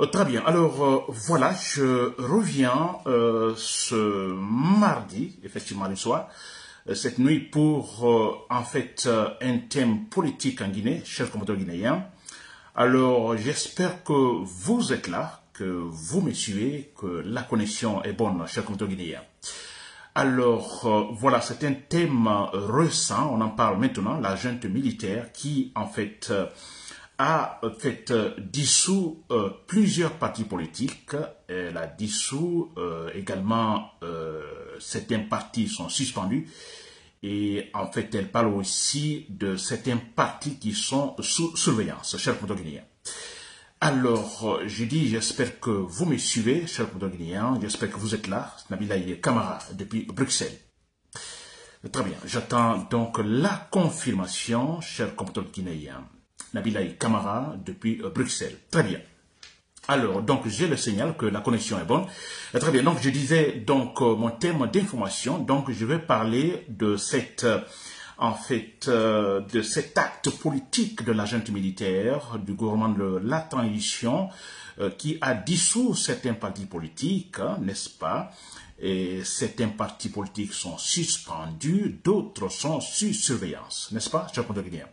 Euh, très bien. Alors euh, voilà, je reviens euh, ce mardi, effectivement le soir, cette nuit pour en fait un thème politique en Guinée, chers compatriotes guinéens. Alors j'espère que vous êtes là, que vous me suivez, que la connexion est bonne, chers compatriotes guinéens. Alors voilà, c'est un thème récent, on en parle maintenant, la junte militaire qui en fait a fait euh, dissous euh, plusieurs partis politiques. Elle a dissous euh, également certains partis sont suspendus. Et en fait, elle parle aussi de certains partis qui sont sous surveillance, chers Guinéens. Alors, je dis, j'espère que vous me suivez, chers Guinéens. J'espère que vous êtes là. Nabilaï Kamara, depuis Bruxelles. Très bien. J'attends donc la confirmation, chers compatriotes guinéens. Nabilaï Kamara depuis euh, Bruxelles. Très bien. Alors, donc, j'ai le signal que la connexion est bonne. Euh, très bien. Donc, je disais, donc, euh, mon thème d'information. Donc, je vais parler de cette, en fait, de cet acte politique de l'agent militaire du gouvernement de la transition qui a dissous certains partis politiques, hein, n'est-ce pas? Et certains partis politiques sont suspendus, d'autres sont sous surveillance, n'est-ce pas, bien.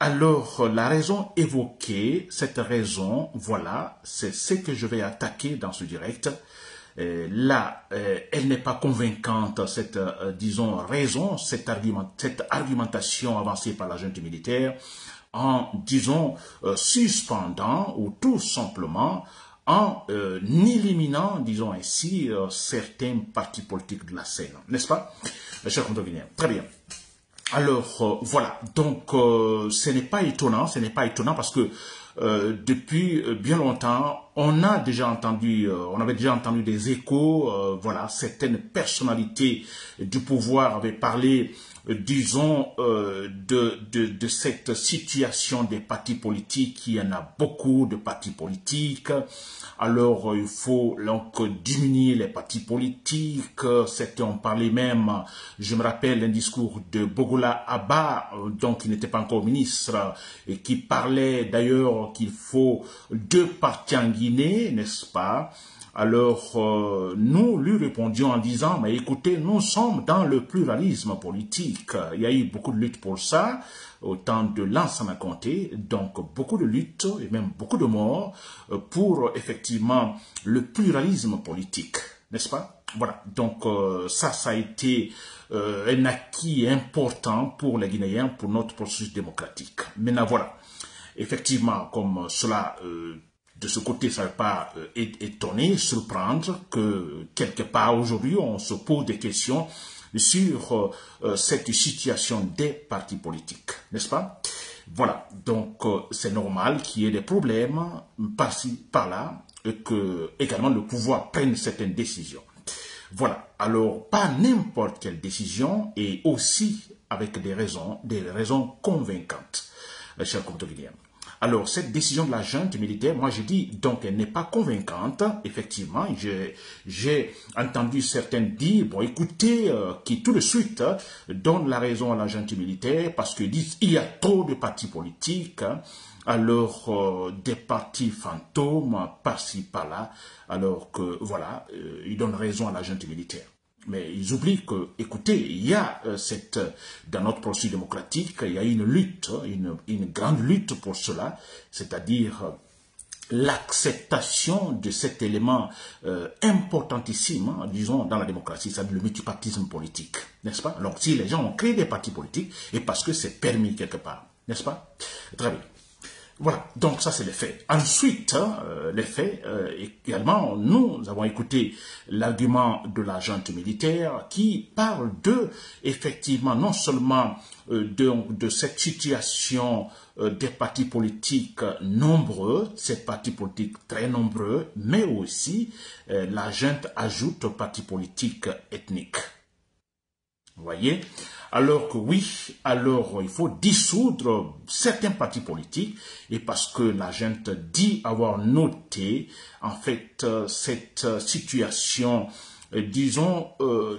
Alors, la raison évoquée, cette raison, voilà, c'est ce que je vais attaquer dans ce direct. Euh, là, euh, elle n'est pas convaincante, cette, euh, disons, raison, cette, argument, cette argumentation avancée par la junte militaire, en, disons, suspendant ou tout simplement en éliminant, disons ainsi, certains partis politiques de la scène. N'est-ce pas, cher Très bien. Alors euh, voilà, donc euh, ce n'est pas étonnant, ce n'est pas étonnant parce que euh, depuis bien longtemps, on a déjà entendu, on avait déjà entendu des échos, voilà, certaines personnalités du pouvoir avaient parlé disons, euh, de, de, de, cette situation des partis politiques. Il y en a beaucoup de partis politiques. Alors, euh, il faut donc diminuer les partis politiques. Certains ont parlé même, je me rappelle un discours de Bogola Abba, euh, donc qui n'était pas encore ministre, et qui parlait d'ailleurs qu'il faut deux partis en Guinée, n'est-ce pas? Alors, euh, nous lui répondions en disant, mais écoutez, nous sommes dans le pluralisme politique. Il y a eu beaucoup de luttes pour ça, autant de l'ensemble à compter, donc beaucoup de luttes et même beaucoup de morts euh, pour effectivement le pluralisme politique, n'est-ce pas? Voilà, donc euh, ça, ça a été un acquis important pour les Guinéens, pour notre processus démocratique. Maintenant, voilà, effectivement, comme cela de ce côté, ça ne pas euh, étonner, surprendre que quelque part aujourd'hui, on se pose des questions sur euh, euh, cette situation des partis politiques, n'est-ce pas? Voilà, donc c'est normal qu'il y ait des problèmes par-ci, par-là, et que également le pouvoir prenne certaines décisions. Voilà, alors pas n'importe quelle décision, et aussi avec des raisons, des raisons convaincantes, chers compatriotes alors, cette décision de la junte militaire, moi je dis, donc elle n'est pas convaincante. Effectivement, j'ai entendu certains dire, bon écoutez, euh, qui tout de suite euh, donnent la raison à la junte militaire parce qu'ils disent il y a trop de partis politiques. Hein. alors euh, des partis fantômes par-ci par-là, alors que voilà, ils donnent raison à la junte militaire. Mais ils oublient que, écoutez, il y a euh, cette, dans notre processus démocratique, il y a une lutte, une, une grande lutte pour cela, c'est-à-dire euh, l'acceptation de cet élément euh, importantissime, hein, disons, dans la démocratie, c'est-à-dire le multipartisme politique, n'est-ce pas? Donc, si les gens ont créé des partis politiques, et parce que c'est permis quelque part, n'est-ce pas? Très bien. Voilà, donc ça c'est les faits. Ensuite, hein, euh, les faits, euh, également, nous avons écouté l'argument de la junte militaire qui parle de, effectivement, non seulement euh, de, cette situation des partis politiques nombreux, ces partis politiques très nombreux, mais aussi la junte ajoute aux partis politiques ethniques. Voyez alors que oui, alors il faut dissoudre certains partis politiques et parce que la gente dit avoir noté en fait euh, cette euh, situation euh, disons,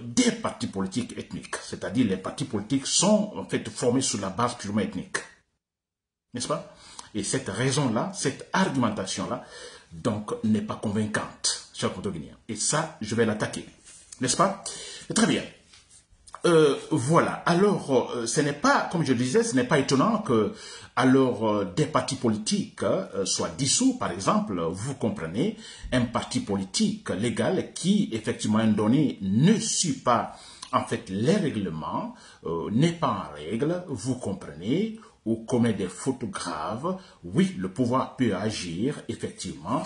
des partis politiques ethniques. C'est-à-dire les partis politiques sont en fait formés sur la base purement ethnique. N'est-ce pas? Et cette raison-là, cette argumentation-là, donc, n'est pas convaincante, cher Guinéen. Et ça, je vais l'attaquer. N'est-ce pas? Très bien. Euh, voilà. Alors, euh, ce n'est pas, comme je disais, ce n'est pas étonnant que, alors, euh, des partis politiques soient dissous, par exemple, vous comprenez, un parti politique légal qui, effectivement, un donné, ne suit pas, en fait, les règlements, n'est pas en règle, vous comprenez, ou commet des fautes graves, oui, le pouvoir peut agir, effectivement,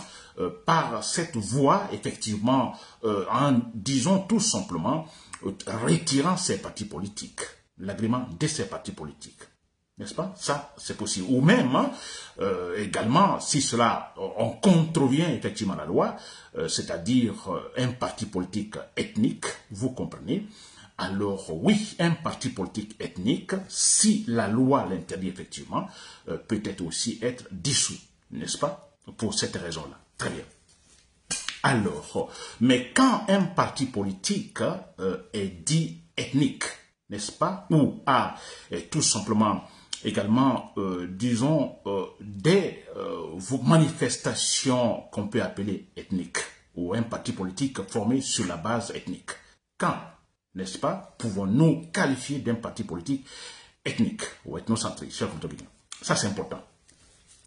par cette voie, effectivement, en disons tout simplement, retirant ces partis politiques, l'agrément de ces partis politiques. N'est-ce pas? Ça, c'est possible. Ou même, hein, euh, également, si cela, on contrevient effectivement la loi, euh, c'est-à-dire euh, un parti politique ethnique, vous comprenez, alors oui, un parti politique ethnique, si la loi l'interdit effectivement, peut-être aussi être dissous, n'est-ce pas? Pour cette raison-là. Très bien. Alors, mais quand un parti politique euh, est dit ethnique, n'est-ce pas, ou a tout simplement également, euh, disons, euh, des manifestations qu'on peut appeler ethniques, ou un parti politique formé sur la base ethnique. Quand, n'est-ce pas, pouvons-nous qualifier d'un parti politique ethnique ou ethnocentrique, Ça, c'est important.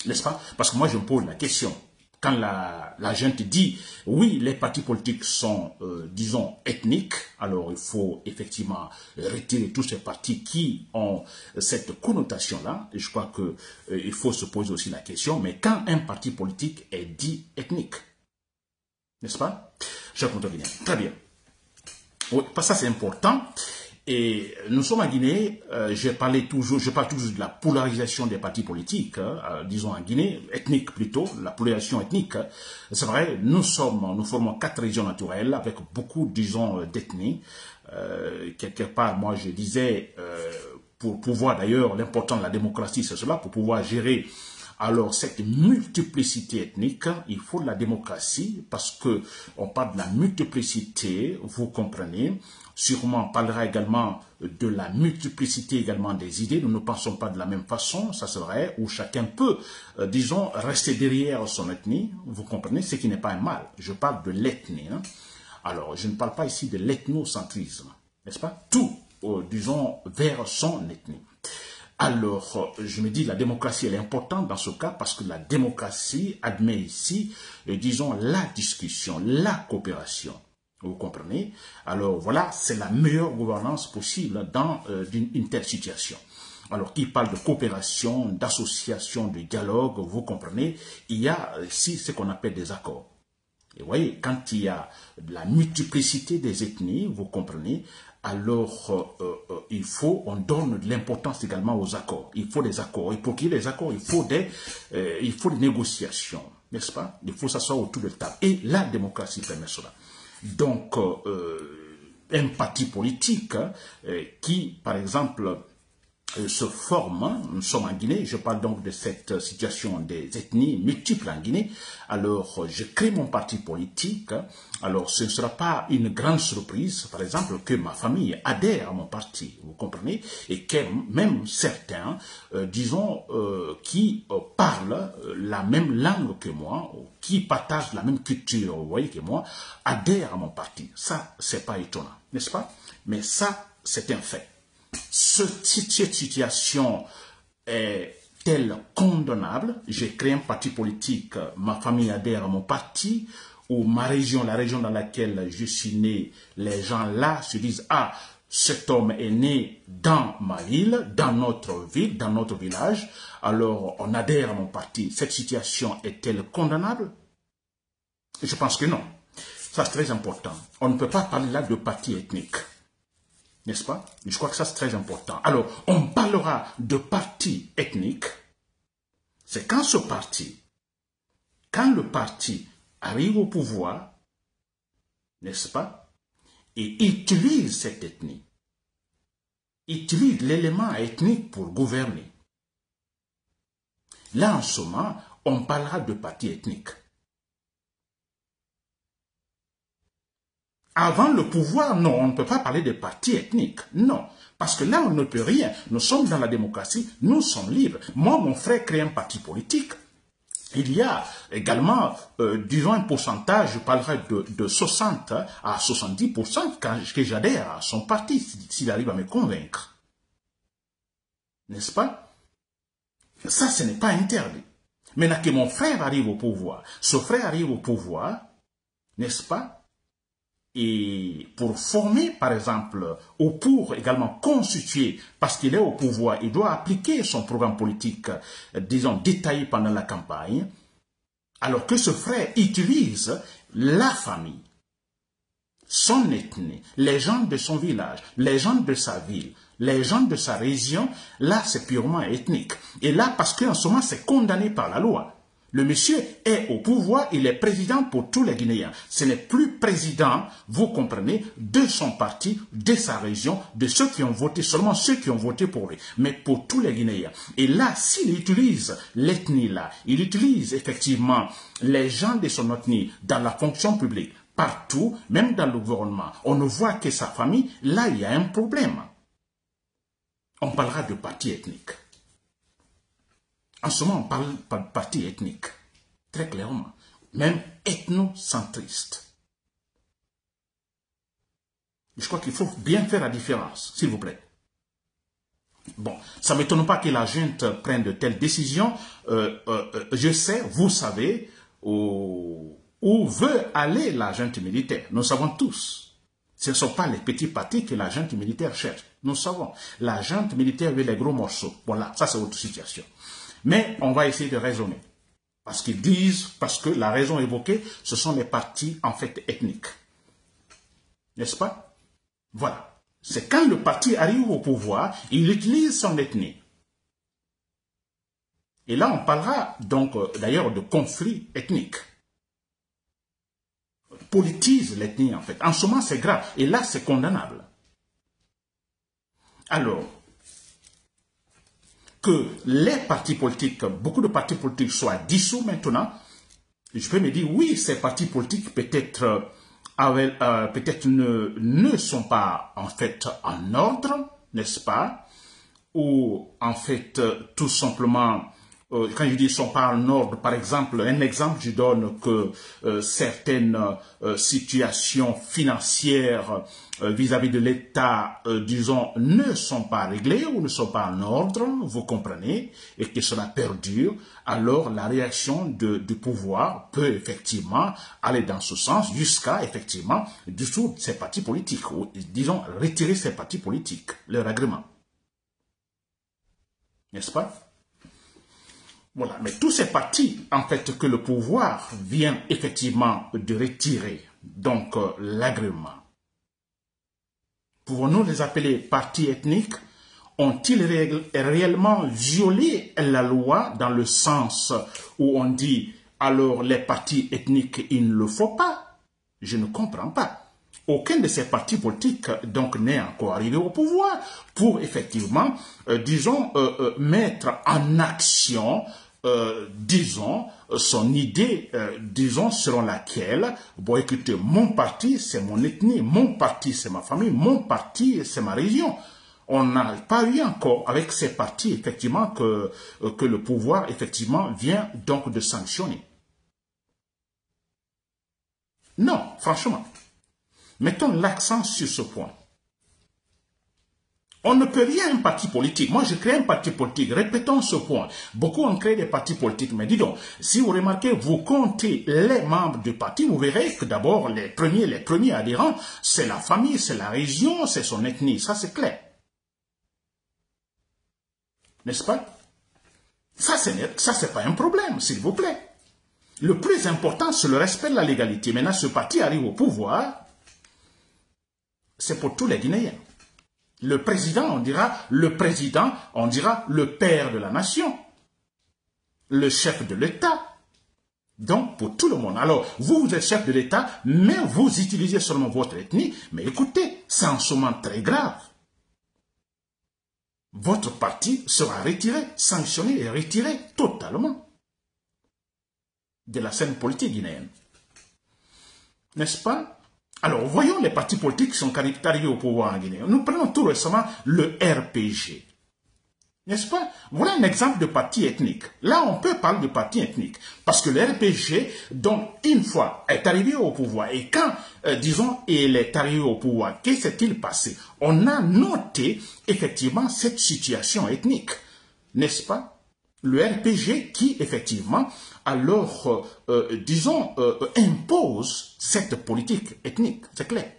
N'est-ce pas? Parce que moi, je me pose la question quand la, gente dit oui, les partis politiques sont, euh, disons, ethniques, alors il faut effectivement retirer tous ces partis qui ont cette connotation-là. Je crois qu'il euh, faut se poser aussi la question, mais quand un parti politique est dit ethnique, n'est-ce pas? Je compte bien. Très bien. Oui, ça c'est important. Et nous sommes en Guinée, euh, je, toujours, je parle toujours de la polarisation des partis politiques, hein, euh, disons en Guinée, ethnique plutôt, la polarisation ethnique. C'est vrai, nous sommes, nous formons quatre régions naturelles avec beaucoup, disons, euh, d'ethnies. quelque part, moi je disais, pour pouvoir d'ailleurs, l'important de la démocratie, c'est cela, pour pouvoir gérer alors cette multiplicité ethnique, il faut de la démocratie parce que on parle de la multiplicité, vous comprenez. Sûrement, on parlera également de la multiplicité également des idées. Nous ne pensons pas de la même façon, ça c'est vrai, où chacun peut, euh, disons, rester derrière son ethnie. Vous comprenez, ce qui n'est pas un mal. Je parle de l'ethnie. Hein. Alors, je ne parle pas ici de l'ethnocentrisme, n'est-ce pas? Tout, euh, disons, vers son ethnie. Alors, je me dis, la démocratie, elle est importante dans ce cas parce que la démocratie admet ici, euh, disons, la discussion, la coopération. Vous comprenez? Alors voilà, c'est la meilleure gouvernance possible dans euh, une, telle situation. Alors, qui parle de coopération, d'association, de dialogue, vous comprenez, il y a ici ce qu'on appelle des accords. Et vous voyez, quand il y a la multiplicité des ethnies, vous comprenez, alors euh, euh, il faut, on donne de l'importance également aux accords. Il faut des accords. Et pour qu'il y ait des accords, il faut des, euh, il faut des négociations, n'est-ce pas? Il faut s'asseoir autour de la table. Et la démocratie permet cela. Donc, un parti politique hein, qui, par exemple, se forment, nous sommes en Guinée, je parle donc de cette situation des ethnies multiples en Guinée, alors je crée mon parti politique, alors ce ne sera pas une grande surprise, par exemple, que ma famille adhère à mon parti, vous comprenez, et que même certains, euh, disons, euh, qui parlent la même langue que moi, ou qui partagent la même culture, vous voyez, que moi, adhèrent à mon parti. Ça, c'est pas étonnant, n'est-ce pas? Mais ça, c'est un fait cette situation est telle condamnable. J'ai créé un parti politique, ma famille adhère à mon parti, ou ma région, la région dans laquelle je suis né, les gens là se disent, ah, cet homme est né dans ma ville, dans notre ville, dans notre village, alors on adhère à mon parti. Cette situation est-elle condamnable? Je pense que non. Ça, c'est très important. On ne peut pas parler là de parti ethnique. N'est-ce pas? Je crois que ça, c'est très important. Alors, on parlera de parti ethnique. C'est quand ce parti, quand le parti arrive au pouvoir, n'est-ce pas? Et utilise cette ethnie, utilise l'élément ethnique pour gouverner. Là, en ce moment, on parlera de parti ethnique. Avant le pouvoir, non, on ne peut pas parler de parti ethnique. Non. Parce que là, on ne peut rien. Nous sommes dans la démocratie, nous sommes libres. Moi, mon frère crée un parti politique. il y a également, euh, disons un pourcentage, je parlerai de, 60 à 70% que j'adhère à son parti, s'il arrive à me convaincre. N'est-ce pas? Ça, ce n'est pas interdit. Maintenant que mon frère arrive au pouvoir, ce frère arrive au pouvoir, n'est-ce pas? Et pour former, par exemple, ou pour également constituer, parce qu'il est au pouvoir, il doit appliquer son programme politique, disons, détaillé pendant la campagne, alors que ce frère utilise la famille, son ethnie, les gens de son village, les gens de sa ville, les gens de sa région, là c'est purement ethnique. Et là, parce qu'en ce moment c'est condamné par la loi. Le monsieur est au pouvoir, il est président pour tous les Guinéens. Ce n'est plus président, vous comprenez, de son parti, de sa région, de ceux qui ont voté, seulement ceux qui ont voté pour lui, mais pour tous les Guinéens. Et là, s'il utilise l'ethnie là, il utilise effectivement les gens de son ethnie dans la fonction publique, partout, même dans le gouvernement, on ne voit que sa famille, là il y a un problème. On parlera de parti ethnique. En ce moment, on parle de parti ethnique, très clairement, même ethnocentriste. Je crois qu'il faut bien faire la différence, s'il vous plaît. Bon, ça ne m'étonne pas que la junte prenne de telles décisions. Euh, euh, euh, je sais, vous savez, où, où veut aller la junte militaire. Nous savons tous. Ce ne sont pas les petits partis que la junte militaire cherche. Nous savons. La junte militaire veut les gros morceaux. Voilà, ça c'est autre situation. Mais on va essayer de raisonner. Parce qu'ils disent, parce que la raison évoquée, ce sont les partis en fait ethniques. N'est-ce pas? Voilà. C'est quand le parti arrive au pouvoir, il utilise son ethnie. Et là, on parlera donc euh, d'ailleurs de conflit ethnique. Politise l'ethnie en fait. En ce moment, c'est grave. Et là, c'est condamnable. Alors, que les partis politiques, beaucoup de partis politiques soient dissous maintenant, je peux me dire, oui, ces partis politiques peut-être euh, peut-être ne, ne sont pas en fait en ordre, n'est-ce pas? Ou en fait tout simplement euh, quand je dis sont pas en ordre, par exemple, un exemple, je donne que euh, certaines euh, situations financières vis-à-vis de l'État, disons, ne sont pas réglées ou ne sont pas en ordre, vous comprenez, et que cela perdure, alors la réaction du pouvoir peut effectivement aller dans ce sens jusqu'à effectivement dissoudre ces partis politiques, ou disons, retirer ces partis politiques, leur agrément. N'est-ce pas? Voilà, mais tous ces partis, en fait, que le pouvoir vient effectivement de retirer, donc euh, l'agrément, pouvons-nous les appeler partis ethniques? Ont-ils réellement violé la loi dans le sens où on dit alors les partis ethniques, il ne le faut pas? Je ne comprends pas. Aucun de ces partis politiques donc n'est encore arrivé au pouvoir pour effectivement, euh, disons, euh, mettre en action euh, disons, son idée, euh, disons, selon laquelle, bon, écoutez, mon parti, c'est mon ethnie, mon parti, c'est ma famille, mon parti, c'est ma région. On n'a pas eu encore avec ces partis, effectivement, que, euh, que le pouvoir, effectivement, vient donc de sanctionner. Non, franchement. Mettons l'accent sur ce point. On ne peut rien un parti politique. Moi, je crée un parti politique. Répétons ce point. Beaucoup ont créé des partis politiques. Mais dis donc, si vous remarquez, vous comptez les membres du parti, vous verrez que d'abord, les premiers, les premiers adhérents, c'est la famille, c'est la région, c'est son ethnie. Ça, c'est clair. N'est-ce pas? Ça, c'est pas un problème, s'il vous plaît. Le plus important, c'est le respect de la légalité. Maintenant, ce parti arrive au pouvoir, c'est pour tous les Guinéens. Le président, on dira le président, on dira le père de la nation, le chef de l'État. Donc, pour tout le monde. Alors, vous, vous êtes chef de l'État, mais vous utilisez seulement votre ethnie. Mais écoutez, c'est un moment très grave. Votre parti sera retiré, sanctionné et retiré totalement de la scène politique guinéenne. N'est-ce pas? Alors, voyons les partis politiques qui sont arrivés au pouvoir en Guinée. Nous prenons tout récemment le RPG. N'est-ce pas? Voilà un exemple de parti ethnique. Là, on peut parler de parti ethnique. Parce que le RPG, donc, une fois, est arrivé au pouvoir. Et quand, euh, disons, il est arrivé au pouvoir, qu'est-ce qui s'est-il passé? On a noté, effectivement, cette situation ethnique. N'est-ce pas? Le RPG qui, effectivement, alors, euh, euh, disons, impose cette politique ethnique. C'est clair.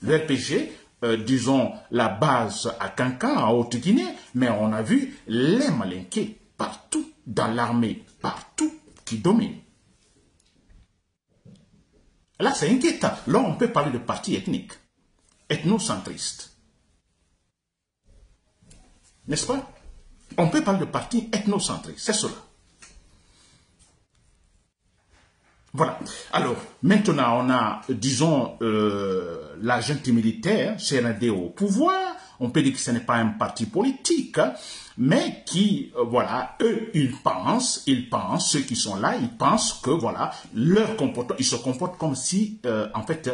Le RPG euh, disons, la base à Cancan, en Haute-Guinée, mais on a vu les malinqués partout dans l'armée, partout qui dominent. Là, c'est inquiétant. Là, on peut parler de parti ethnique, ethnocentriste. N'est-ce pas? On peut parler de parti ethnocentriste, c'est cela. Voilà. Alors, maintenant, on a, disons, euh, la junte militaire, CND au pouvoir. On peut dire que ce n'est pas un parti politique, hein, mais qui, euh, voilà, eux, ils pensent, ils pensent, ceux qui sont là, ils pensent que, voilà, leur comportement, ils se comportent comme si, euh, en fait,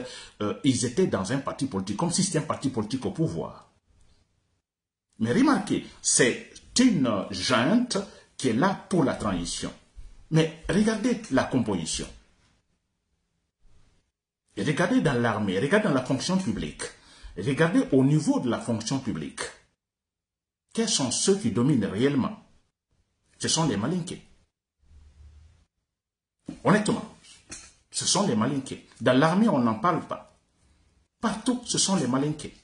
ils étaient dans un parti politique, comme si c'était un parti politique au pouvoir. Mais remarquez, c'est une junte qui est là pour la transition. Mais regardez la composition regardez dans l'armée, regardez dans la fonction publique, regardez au niveau de la fonction publique. Quels sont ceux qui dominent réellement? Ce sont les malinqués. Honnêtement, ce sont les malinqués. Dans l'armée, on n'en parle pas. Partout, ce sont les malinqués.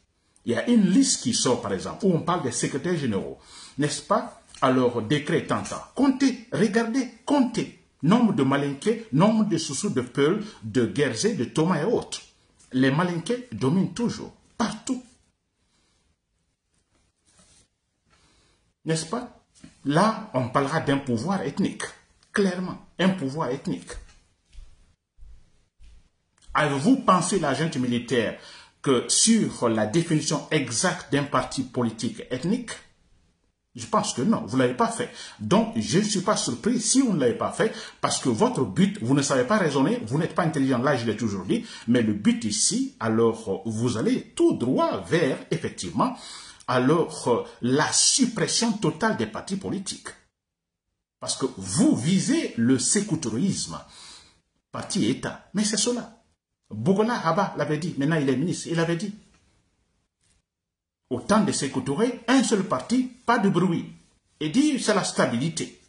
Il y a une liste qui sort, par exemple, où on parle des secrétaires généraux. N'est-ce pas? Alors, décret tant. Comptez, regardez, comptez nombre de malinqués, nombre de sous de Peul, de Guerzé, de Thomas et autres. Les malinqués dominent toujours, partout. N'est-ce pas? Là, on parlera d'un pouvoir ethnique, clairement, un pouvoir ethnique. Avez-vous pensé, l'agent militaire, que sur la définition exacte d'un parti politique ethnique, je pense que non, vous ne l'avez pas fait. Donc, je ne suis pas surpris si vous ne l'avez pas fait, parce que votre but, vous ne savez pas raisonner, vous n'êtes pas intelligent, là je l'ai toujours dit, mais le but ici, alors vous allez tout droit vers, effectivement, alors la suppression totale des partis politiques. Parce que vous visez le sécoutourisme, parti État, mais c'est cela. Bougola Haba l'avait dit, maintenant il est ministre, il avait dit, au temps de Sékou un seul parti, pas de bruit. Et dit, c'est la stabilité.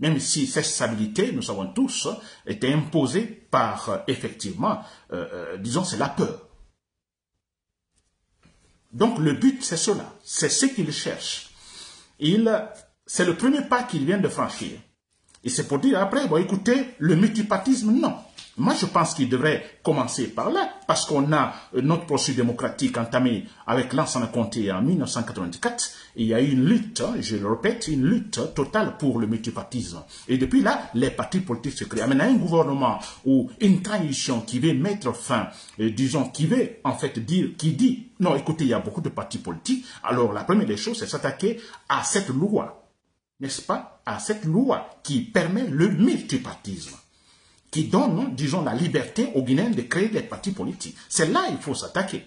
Même si cette stabilité, nous savons tous, était imposée par, euh, effectivement, euh, euh, disons, c'est la peur. Donc le but, c'est cela. C'est ce qu'il cherche. Il, c'est le premier pas qu'il vient de franchir. Et c'est pour dire après, bon, écoutez, le multipartisme, non. Moi, je pense qu'il devrait commencer par là, parce qu'on a euh, notre processus démocratique entamé avec l'ensemble comté en 1984. Et il y a eu une lutte, hein, je le répète, une lutte totale pour le multipartisme. Et depuis là, les partis politiques se créent. Maintenant, un gouvernement ou une transition qui veut mettre fin, euh, disons, qui veut en fait dire, qui dit, non, écoutez, il y a beaucoup de partis politiques. Alors, la première des choses, c'est s'attaquer à cette loi, n'est-ce pas, à cette loi qui permet le multipartisme qui donne, disons, la liberté aux Guinéens de créer des partis politiques. C'est là qu'il faut s'attaquer.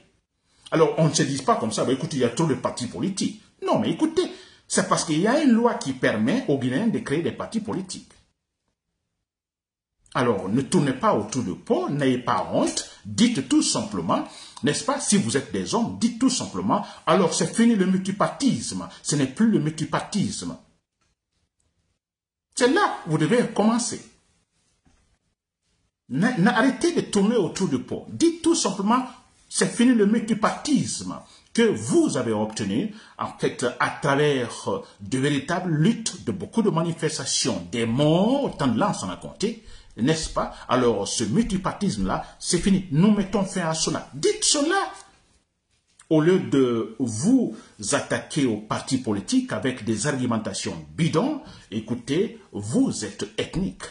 Alors, on ne se dit pas comme ça, bah, écoutez, il y a trop de partis politiques. Non, mais écoutez, c'est parce qu'il y a une loi qui permet aux Guinéens de créer des partis politiques. Alors, ne tournez pas autour du pot, n'ayez pas honte, dites tout simplement, n'est-ce pas, si vous êtes des hommes, dites tout simplement, alors c'est fini le multipartisme, ce n'est plus le multipartisme. C'est là que vous devez commencer. Arrêtez de tourner autour du pot. Dites tout simplement, c'est fini le multipartisme que vous avez obtenu, en fait, à travers de véritables luttes, de beaucoup de manifestations, des morts, autant de lance en a compté, n'est-ce pas? Alors, ce multipartisme-là, c'est fini. Nous mettons fin à cela. Dites cela au lieu de vous attaquer aux partis politiques avec des argumentations bidons, écoutez, vous êtes ethnique.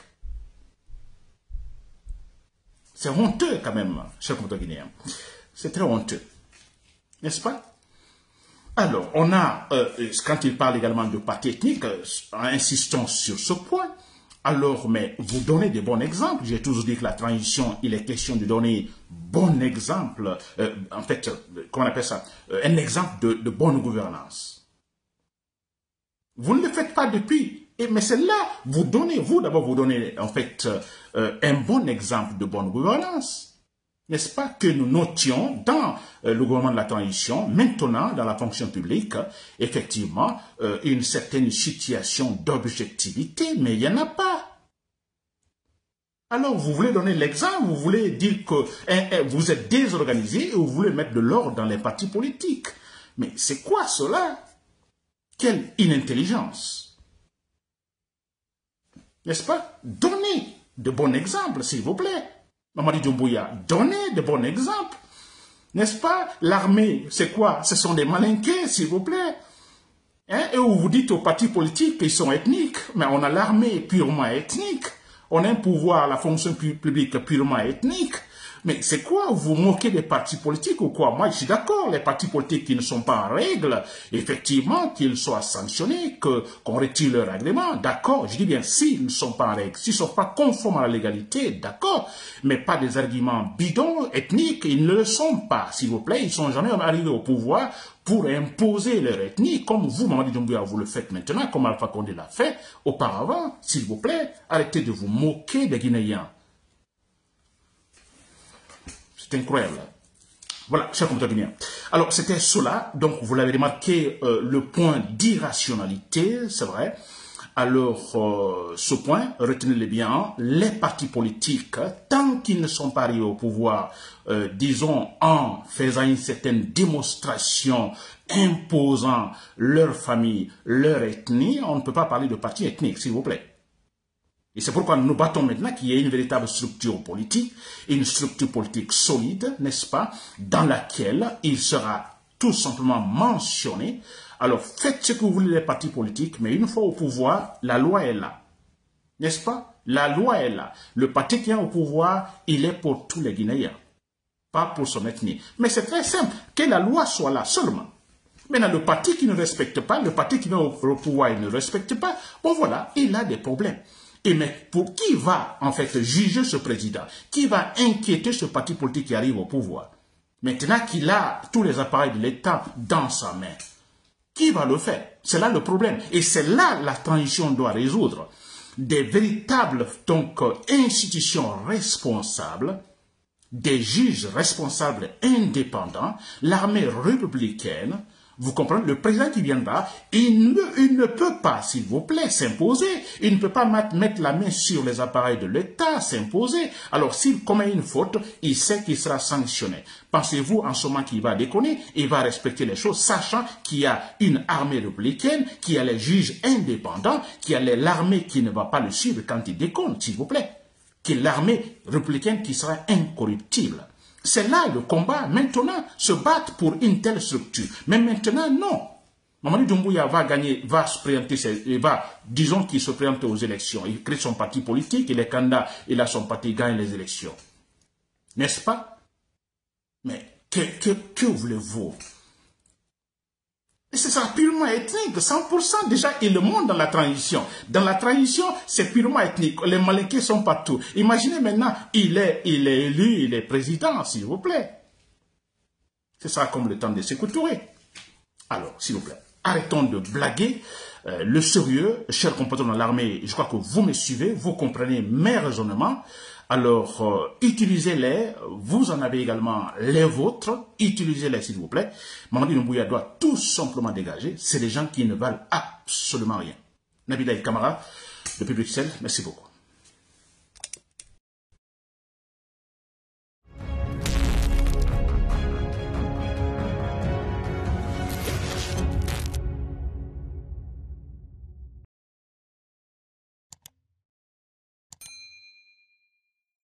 C'est honteux quand même, cher compatriotes guinéen. C'est très honteux. N'est-ce pas? Alors, on a, euh, quand il parle également de parti ethnique, euh, insistons sur ce point, Alors, mais vous donnez des bons exemples. J'ai toujours dit que la transition, il est question de donner bon exemple, euh, en fait, euh, comment on appelle ça, euh, un exemple de, bonne gouvernance. Vous ne le faites pas depuis. Et, mais c'est là, vous donnez, vous d'abord, vous donnez en fait un bon exemple de bonne gouvernance. N'est-ce pas que nous notions dans le gouvernement de la transition, maintenant dans la fonction publique, effectivement, une certaine situation d'objectivité, mais il n'y en a pas. Alors, vous voulez donner l'exemple, vous voulez dire que hein, hein, vous êtes désorganisé et vous voulez mettre de l'ordre dans les partis politiques. Mais c'est quoi cela? Quelle inintelligence N'est-ce pas? Donnez de bons exemples, s'il vous plaît. Mamadi Doumbouya, donnez de bons exemples. N'est-ce pas? L'armée, c'est quoi? Ce sont des malinqués, s'il vous plaît. Hein? Et vous dites aux partis politiques qu'ils sont ethniques, mais on a l'armée purement ethnique. On a un pouvoir, la fonction publique purement ethnique. Mais c'est quoi Vous moquez des partis politiques ou quoi? Moi, je suis d'accord. Les partis politiques qui ne sont pas en règle, effectivement, qu'ils soient sanctionnés, qu'on retire leur règlement, d'accord. Je dis bien s'ils ne sont pas en règle, s'ils ne sont pas conformes à la légalité, d'accord. Mais pas des arguments bidons, ethniques, ils ne le sont pas, s'il vous plaît. Ils sont jamais arrivés au pouvoir pour imposer leur ethnie, comme vous, Mamadi Doumbouya, vous le faites maintenant, comme Alpha Condé l'a fait auparavant, s'il vous plaît, arrêtez de vous moquer des Guinéens. C'est incroyable. Voilà, chers compatriotes. Alors, c'était cela. Donc, vous l'avez remarqué, euh, le point d'irrationalité, c'est vrai. Alors, euh, ce point, retenez-le bien, les partis politiques, tant qu'ils ne sont pas arrivés au pouvoir, euh, disons, en faisant une certaine démonstration imposant leur famille, leur ethnie, on ne peut pas parler de parti ethnique, s'il vous plaît. Et c'est pourquoi nous battons maintenant qu'il y ait une véritable structure politique, une structure politique solide, n'est-ce pas, dans laquelle il sera tout simplement mentionné alors faites ce que vous voulez les partis politiques, mais une fois au pouvoir, la loi est là. N'est-ce pas? La loi est là. Le parti qui est au pouvoir, il est pour tous les Guinéens, pas pour son ethnie. Mais c'est très simple, que la loi soit là seulement. Maintenant, le parti qui ne respecte pas, le parti qui vient au pouvoir, il ne respecte pas, bon voilà, il a des problèmes. Et mais pour qui va en fait juger ce président? Qui va inquiéter ce parti politique qui arrive au pouvoir? Maintenant qu'il a tous les appareils de l'État dans sa main, qui va le faire? C'est là le problème. Et c'est là la transition doit résoudre. Des véritables donc, institutions responsables, des juges responsables indépendants, l'armée républicaine, vous comprenez, le président qui viendra, il ne, peut pas, s'il vous plaît, s'imposer. Il ne peut pas mettre la main sur les appareils de l'État, s'imposer. Alors, s'il commet une faute, il sait qu'il sera sanctionné. Pensez-vous en ce moment qu'il va déconner? Il va respecter les choses, sachant qu'il y a une armée républicaine, qu'il y a les juges indépendants, qu'il y a l'armée qui ne va pas le suivre quand il déconne, s'il vous plaît. Qu'il l'armée républicaine qui sera incorruptible. C'est là le combat. Maintenant, se battre pour une telle structure. Mais maintenant, non. Mamadi Doumbouya va gagner, va se présenter, va, disons qu'il se présente aux élections. Il crée son parti politique, il est candidat, il a son parti, il gagne les élections. N'est-ce pas? Mais que, que, que voulez-vous? C'est ça, purement ethnique, 100%. Déjà, il le dans la transition. Dans la transition, c'est purement ethnique. Les Malinqués sont partout. Imaginez maintenant, il est, il est élu, il est président, s'il vous plaît. C'est ça comme le temps de s'écouter. Alors, s'il vous plaît, arrêtons de blaguer. Euh, le sérieux, chers compatriotes dans l'armée, je crois que vous me suivez, vous comprenez mes raisonnements. Alors, euh, utilisez-les. Vous en avez également les vôtres. Utilisez-les, s'il vous plaît. Mamadi Mbouya doit tout simplement dégager. C'est des gens qui ne valent absolument rien. Nabila Kamara, depuis Bruxelles, merci beaucoup.